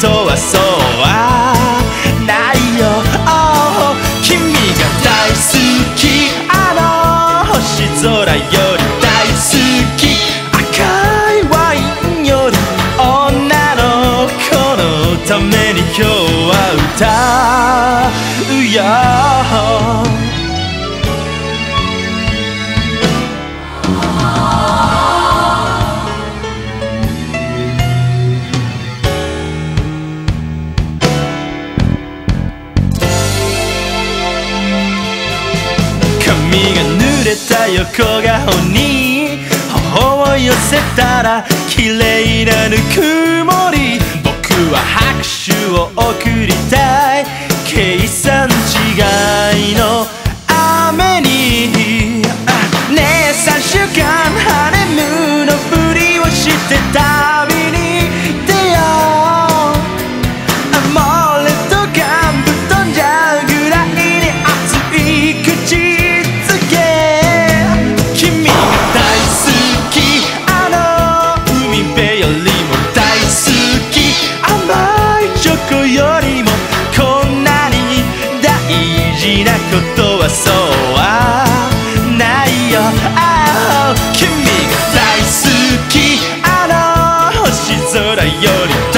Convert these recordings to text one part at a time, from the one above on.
とはそうはないよ、oh、君が大好きあの星空より大好き赤いワインより女の子のために今日は歌うよが濡れた横顔に頬を寄せたら綺麗なぬくもり。ことはそうはないよ、君が大好き。あの星空より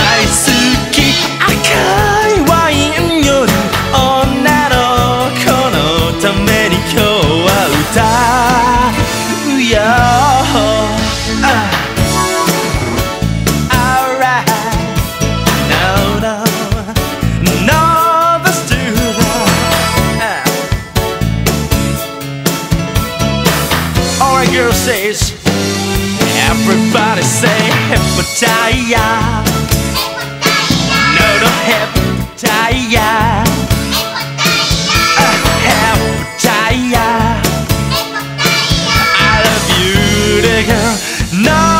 say hepatitis No, no, hepatitis Uh, hepatitis I love you, girl. No